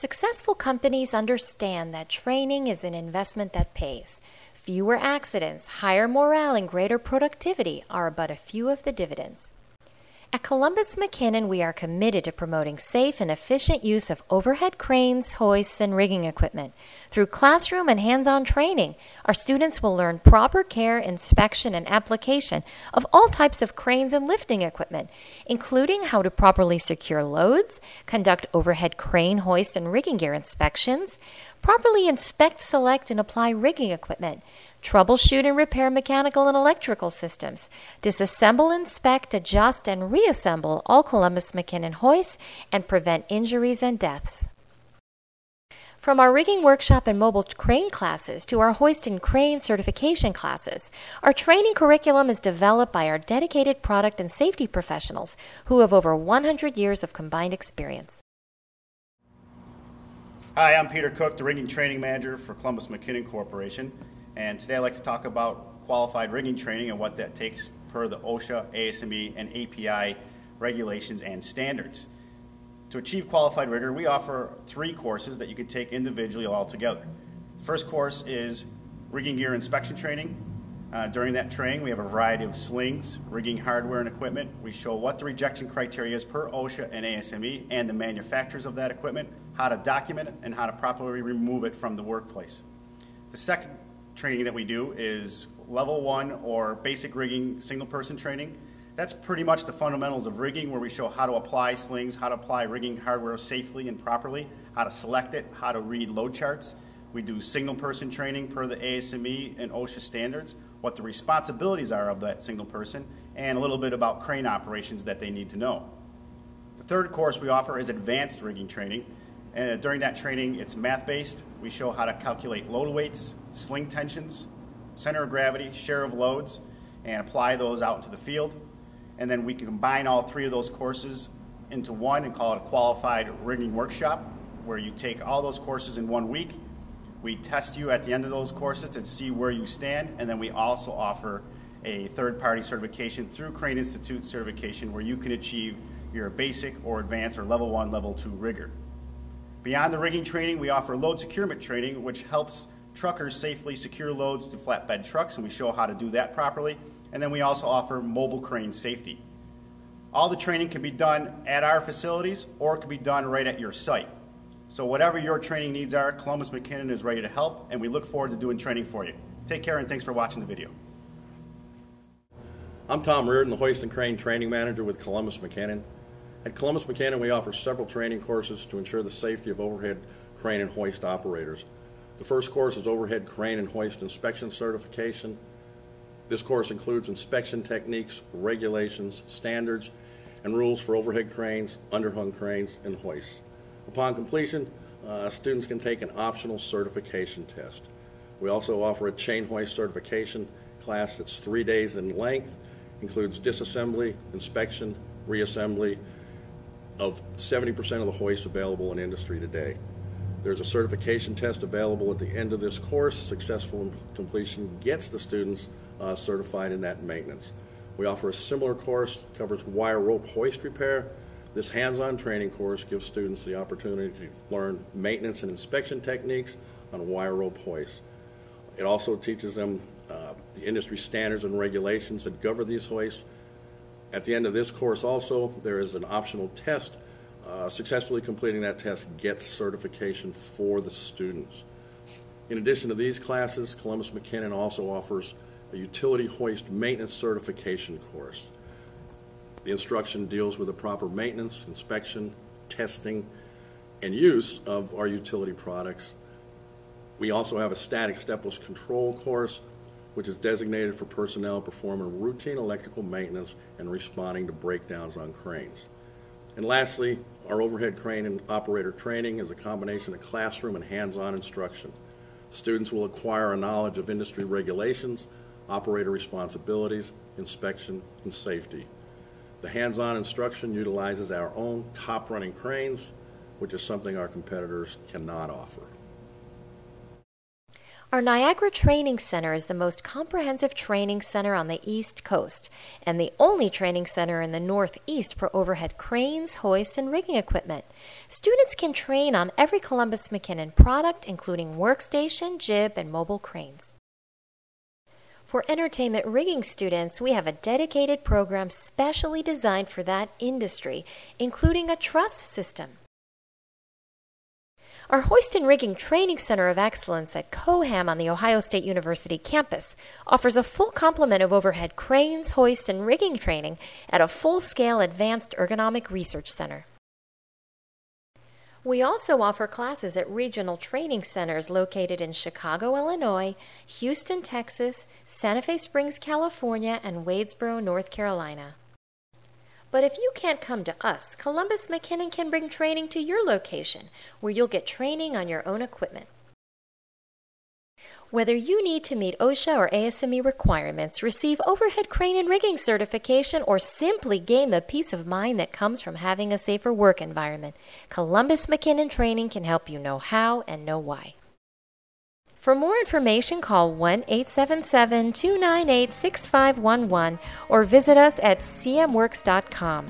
Successful companies understand that training is an investment that pays. Fewer accidents, higher morale, and greater productivity are but a few of the dividends. At Columbus McKinnon, we are committed to promoting safe and efficient use of overhead cranes, hoists, and rigging equipment. Through classroom and hands on training, our students will learn proper care, inspection, and application of all types of cranes and lifting equipment, including how to properly secure loads, conduct overhead crane, hoist, and rigging gear inspections, properly inspect, select, and apply rigging equipment troubleshoot and repair mechanical and electrical systems, disassemble, inspect, adjust, and reassemble all Columbus McKinnon hoists, and prevent injuries and deaths. From our rigging workshop and mobile crane classes to our hoist and crane certification classes, our training curriculum is developed by our dedicated product and safety professionals who have over 100 years of combined experience. Hi, I'm Peter Cook, the rigging training manager for Columbus McKinnon Corporation. And today I'd like to talk about qualified rigging training and what that takes per the OSHA, ASME, and API regulations and standards. To achieve qualified rigger, we offer three courses that you can take individually or all together. The first course is rigging gear inspection training. Uh, during that training, we have a variety of slings, rigging hardware and equipment. We show what the rejection criteria is per OSHA and ASME and the manufacturers of that equipment, how to document it, and how to properly remove it from the workplace. The second training that we do is level one or basic rigging single person training. That's pretty much the fundamentals of rigging where we show how to apply slings, how to apply rigging hardware safely and properly, how to select it, how to read load charts. We do single person training per the ASME and OSHA standards, what the responsibilities are of that single person, and a little bit about crane operations that they need to know. The third course we offer is advanced rigging training. And uh, during that training, it's math based. We show how to calculate load weights, sling tensions, center of gravity, share of loads, and apply those out into the field. And then we can combine all three of those courses into one and call it a qualified rigging workshop, where you take all those courses in one week. We test you at the end of those courses to see where you stand, and then we also offer a third party certification through Crane Institute certification where you can achieve your basic or advanced or level one, level two rigger. Beyond the rigging training, we offer load securement training, which helps truckers safely secure loads to flatbed trucks, and we show how to do that properly. And then we also offer mobile crane safety. All the training can be done at our facilities or it can be done right at your site. So whatever your training needs are, Columbus McKinnon is ready to help, and we look forward to doing training for you. Take care and thanks for watching the video. I'm Tom Reardon, the Hoist and Crane Training Manager with Columbus McKinnon. At Columbus McKinnon, we offer several training courses to ensure the safety of overhead crane and hoist operators. The first course is Overhead Crane and Hoist Inspection Certification. This course includes inspection techniques, regulations, standards, and rules for overhead cranes, underhung cranes, and hoists. Upon completion, uh, students can take an optional certification test. We also offer a chain hoist certification class that's three days in length, includes disassembly, inspection, reassembly of 70% of the hoists available in industry today. There's a certification test available at the end of this course. Successful completion gets the students uh, certified in that maintenance. We offer a similar course, covers wire rope hoist repair. This hands-on training course gives students the opportunity to learn maintenance and inspection techniques on wire rope hoists. It also teaches them uh, the industry standards and regulations that govern these hoists. At the end of this course also, there is an optional test uh, successfully completing that test gets certification for the students. In addition to these classes, Columbus McKinnon also offers a utility hoist maintenance certification course. The instruction deals with the proper maintenance, inspection, testing, and use of our utility products. We also have a static stepless control course, which is designated for personnel performing routine electrical maintenance and responding to breakdowns on cranes. And lastly, our overhead crane and operator training is a combination of classroom and hands-on instruction. Students will acquire a knowledge of industry regulations, operator responsibilities, inspection, and safety. The hands-on instruction utilizes our own top-running cranes, which is something our competitors cannot offer. Our Niagara Training Center is the most comprehensive training center on the East Coast and the only training center in the Northeast for overhead cranes, hoists, and rigging equipment. Students can train on every Columbus McKinnon product, including workstation, jib, and mobile cranes. For entertainment rigging students, we have a dedicated program specially designed for that industry, including a truss system. Our Hoist and Rigging Training Center of Excellence at Coham on the Ohio State University campus offers a full complement of overhead cranes, hoists, and rigging training at a full scale advanced ergonomic research center. We also offer classes at regional training centers located in Chicago, Illinois, Houston, Texas, Santa Fe Springs, California, and Wadesboro, North Carolina. But if you can't come to us, Columbus McKinnon can bring training to your location, where you'll get training on your own equipment. Whether you need to meet OSHA or ASME requirements, receive overhead crane and rigging certification, or simply gain the peace of mind that comes from having a safer work environment, Columbus McKinnon Training can help you know how and know why. For more information, call 1 877 298 6511 or visit us at cmworks.com.